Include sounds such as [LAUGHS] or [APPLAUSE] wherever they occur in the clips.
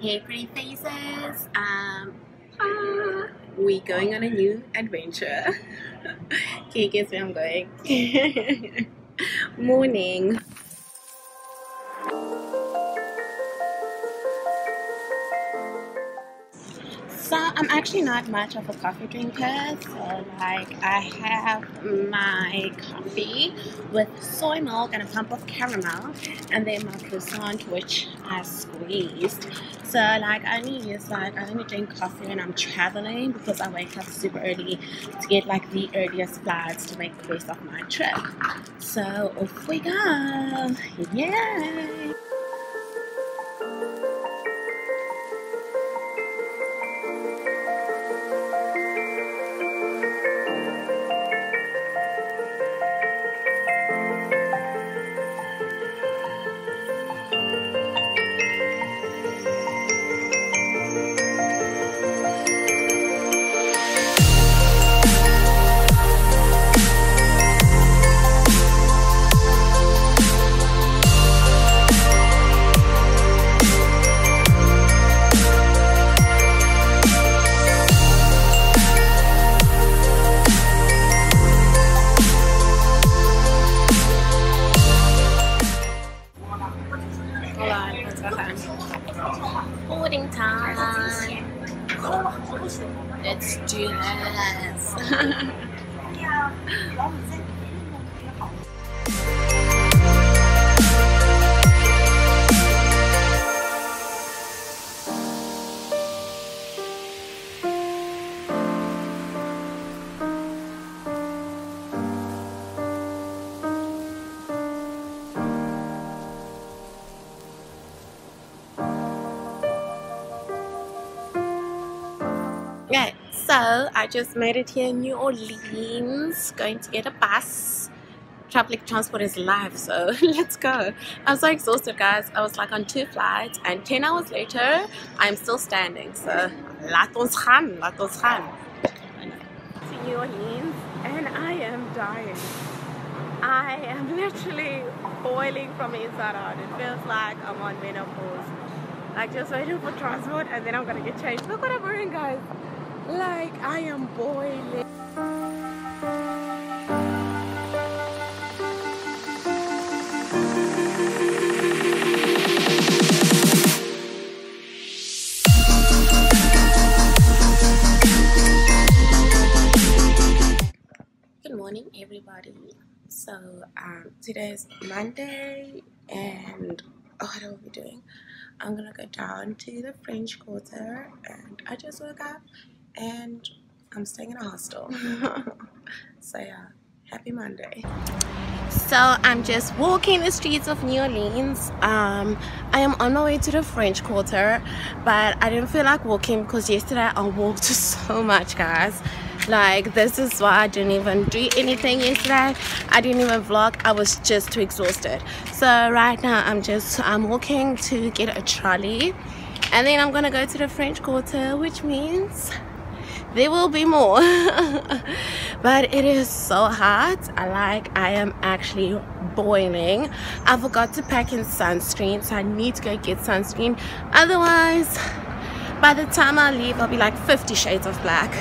Hey pretty faces, um, ah, we going on a new adventure. Can you guess where I'm going? [LAUGHS] Morning. I'm actually not much of a coffee drinker. So like I have my coffee with soy milk and a pump of caramel, and then my croissant which I squeezed. So like I only use like I only drink coffee when I'm traveling because I wake up super early to get like the earliest flights to make the best of my trip. So off we go! Yay! Okay, so I just made it here in New Orleans, going to get a bus. Public transport is live, so [LAUGHS] let's go. I'm so exhausted, guys. I was like on two flights, and 10 hours later, I'm still standing. So, laat ons gaan, laat ons gaan. To Orleans, and I am dying. I am [LAUGHS] literally boiling from inside out. It feels like I'm on menopause. Like just waiting for transport, and then I'm gonna get changed. Look what I'm wearing, guys. Like I am boiling. So um, today is Monday, and oh, what are we doing? I'm gonna go down to the French Quarter, and I just woke up, and I'm staying in a hostel. [LAUGHS] so yeah, happy Monday. So I'm just walking the streets of New Orleans. Um, I am on my way to the French Quarter, but I didn't feel like walking because yesterday I walked [LAUGHS] so much, guys. Like this is why I didn't even do anything yesterday. I didn't even vlog. I was just too exhausted. So right now I'm just I'm walking to get a trolley, and then I'm gonna go to the French Quarter, which means there will be more [LAUGHS] but it is so hot i like i am actually boiling i forgot to pack in sunscreen so i need to go get sunscreen otherwise by the time i leave i'll be like 50 shades of black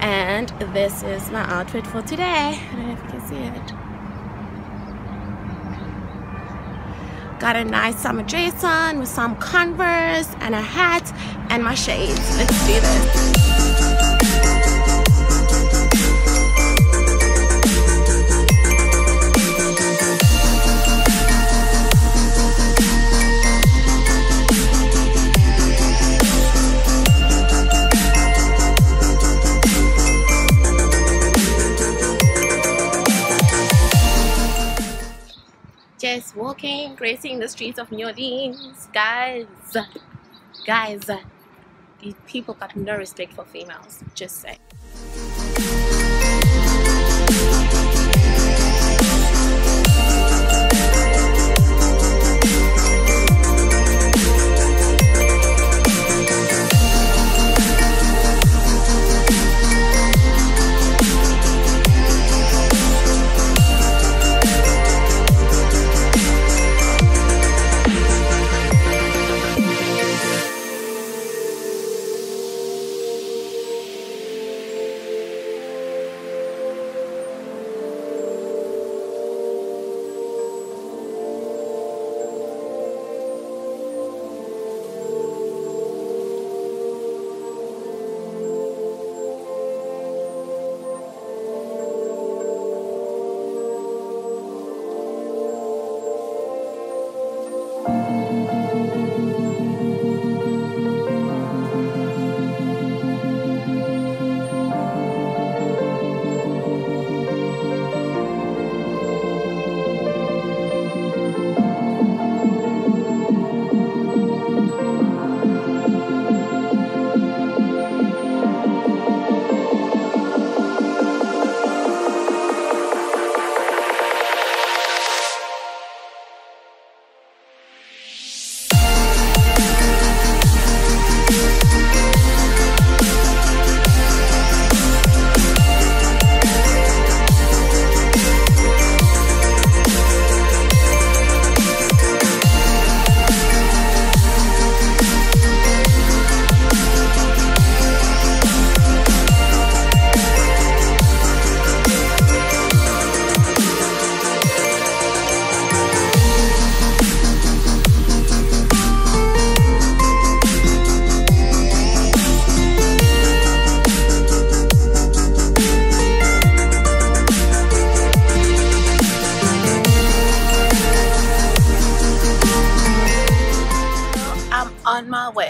and this is my outfit for today. I don't know if you can see it. Got a nice summer dress on with some converse and a hat and my shades. Let's do this just walking, gracing the streets of New Orleans. Guys, guys, these people got no respect for females. Just say.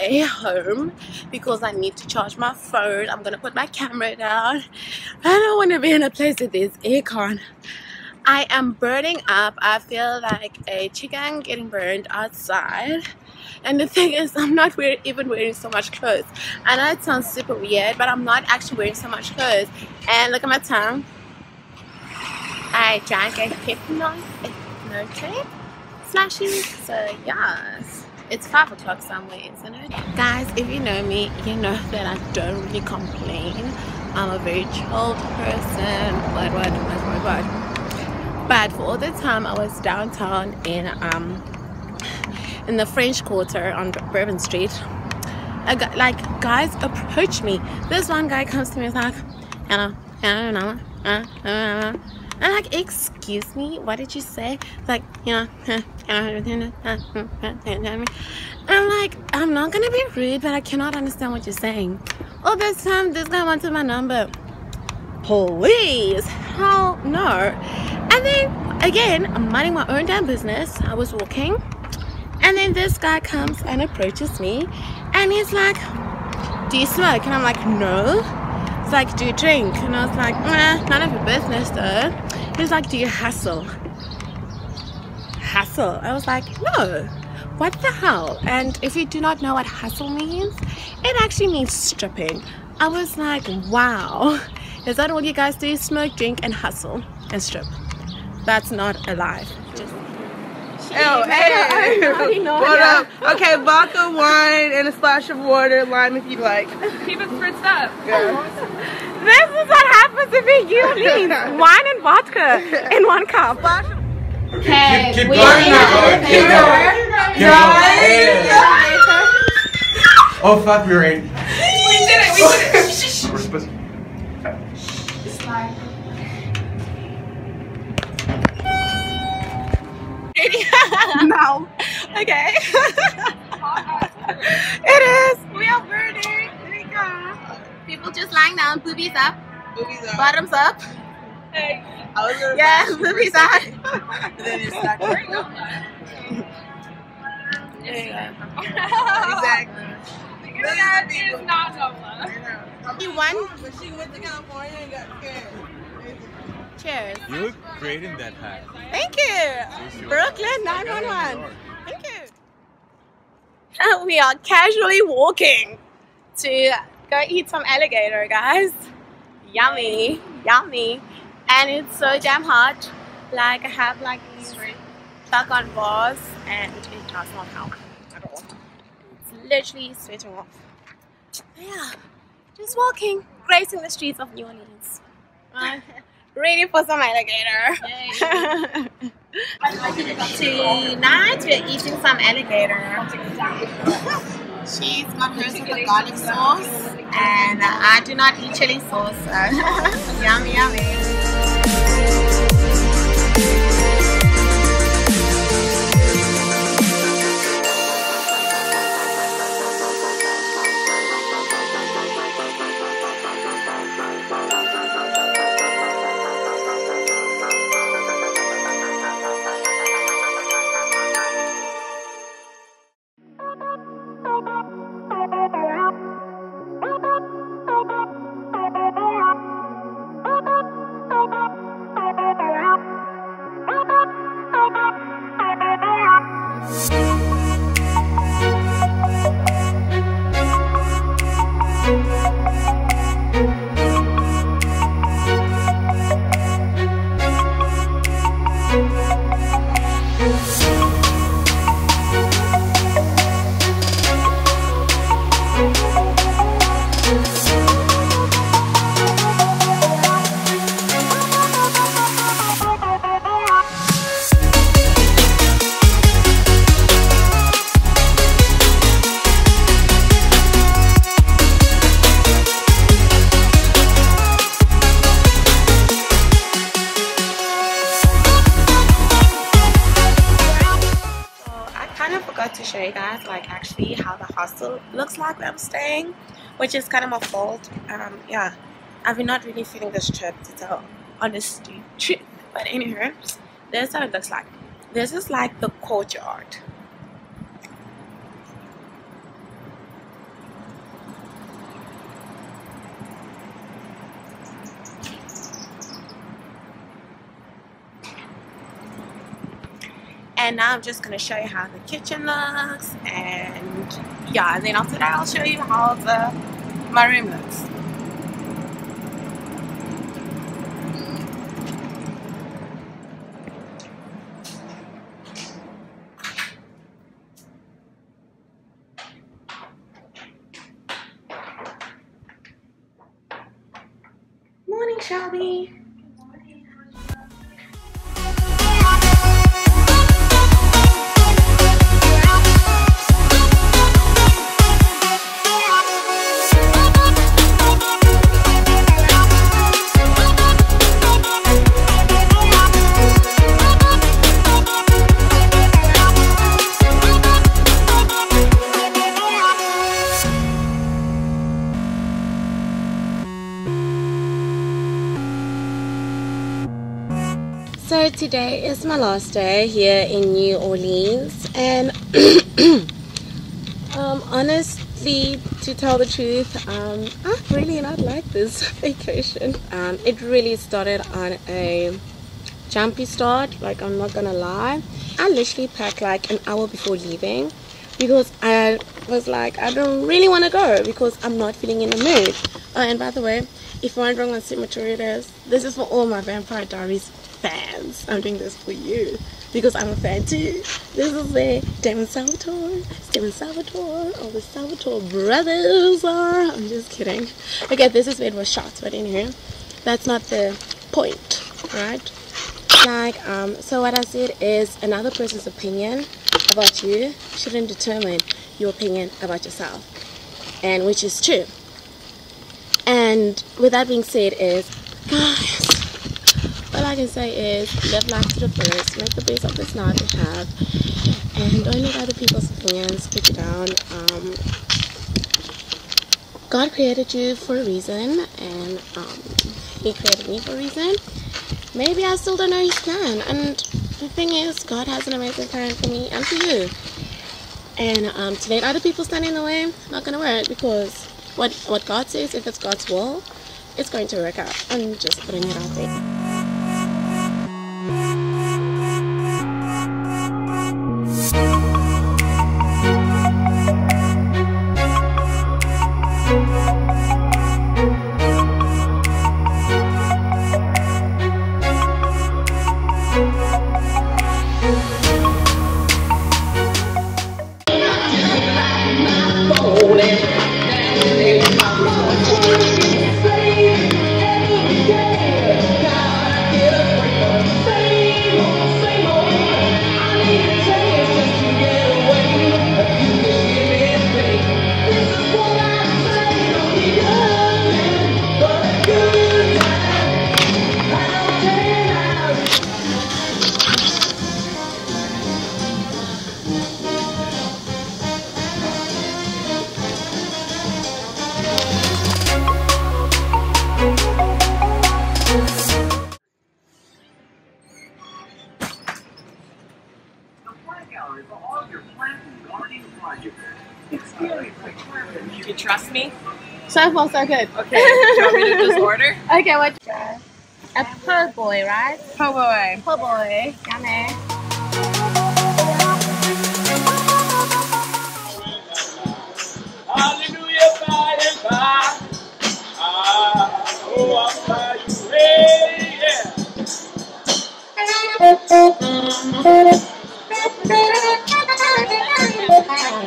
Way [LAUGHS] home because I need to charge my phone. I'm gonna put my camera down. I don't want to be in a place with this aircon. I am burning up. I feel like a chicken getting burned outside. And the thing is, I'm not wear even wearing so much clothes. I know it sounds super weird, but I'm not actually wearing so much clothes. And look at my tongue. I drank a hypno, hypnotic slushy. So yes, it's five o'clock somewhere, isn't it? Guys, if you know me, you know that I don't really complain. I'm a very chilled person. What, what, what, what, what. But for all the time I was downtown in um in the French Quarter on Bourbon Street, like guys approach me. This one guy comes to me and is like, hello, hello, hello, hello. I'm like, excuse me, what did you say? like, you know, [LAUGHS] [LAUGHS] I'm like, I'm not gonna be rude, but I cannot understand what you're saying. Oh, this time this guy wanted my number. Please, hell no. And then again, I'm minding my own damn business. I was walking, and then this guy comes and approaches me, and he's like, "Do you smoke?" And I'm like, "No." It's like, "Do you drink?" And I was like, "Nah, none of your business, though." He's like, do you hustle? Hustle? I was like, no. What the hell? And if you do not know what hustle means, it actually means stripping. I was like, wow. Is that all you guys do? Smoke, drink, and hustle and strip. That's not a lie. Just Oh, [LAUGHS] hey! What up? Okay, vodka, wine, and a splash of water, lime if you'd like. Keep it spritzed up. Yeah. This is what happens if you use [LAUGHS] wine and vodka in one cup. Okay, keep, keep we going are in now. the Keep going. Keep going. Oh fuck, we were in. We did it. We did it. We're supposed. no. Okay. [LAUGHS] it is. We are burning. Here we go. People just lying down, boobies up, Movies up. bottoms up. Hey. I was gonna Yeah, buy boobies out. then it's stuck. There you go. Exactly. That is not Nola. You won. But she went to California and got scared. Cheers. You look great in that hat. Thank you. Brooklyn 911. You. [LAUGHS] We are casually walking to go eat some alligator, guys. Yummy, yummy. And it's so damn hot. Like I have like these stuck on bars and it does not help at all. It's literally sweating off. Yeah, just walking, gracing the streets of New Orleans. Uh, [LAUGHS] ready for some alligator. [LAUGHS] Tonight we're eating some alligator. She's got hers with the garlic sauce, and I do not eat chili sauce. So [LAUGHS] yummy, yummy. so looks like I'm staying, which is kind of my fault. Um, yeah, I've been not really feeling this trip to tell honesty truth. But anyway, this is what it looks like. This is like the courtyard. and now I'm just gonna show you how the kitchen looks and yeah, and then after that I'll show you how the my room looks. Morning, Shelby. Today is my last day here in New Orleans and [CLEARS THROAT] um, honestly to tell the truth um, I really not like this [LAUGHS] vacation. Um, it really started on a jumpy start like I'm not gonna lie. I literally packed like an hour before leaving because I was like I don't really want to go because I'm not feeling in the mood. Oh, and by the way if you're wondering what cemetery it is, this is for all my Vampire Diaries fans. I'm doing this for you because I'm a fan too. This is where Damon Salvatore, Steven Salvatore, all the Salvatore brothers are. I'm just kidding. Okay, this is where it was shot, but anyway, that's not the point, right? Like, um, so what I said is another person's opinion about you shouldn't determine your opinion about yourself, and which is true. And with that being said, is I can say is live life to the fullest, make the best of this life you have, and don't let other people's opinions put you down. Um, God created you for a reason, and um, He created me for a reason. Maybe I still don't know His plan, and the thing is, God has an amazing plan for me and for you. And um, to let other people stand in the way, not gonna work because what what God says, if it's God's will, it's going to work out. I'm just putting it out there. You can trust me. So far, so good. Okay. Do you want me to just order? [LAUGHS] Okay, what? A po' boy, right? Po' boy. Po' boy. Yummy. Hallelujah, by and by. Ah, oh, I'm by you. Hey, yeah.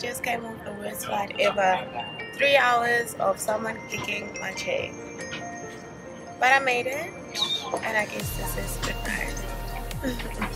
just came off the worst flight ever. Three hours of someone kicking my chair. But I made it, and I guess this is good night. [LAUGHS]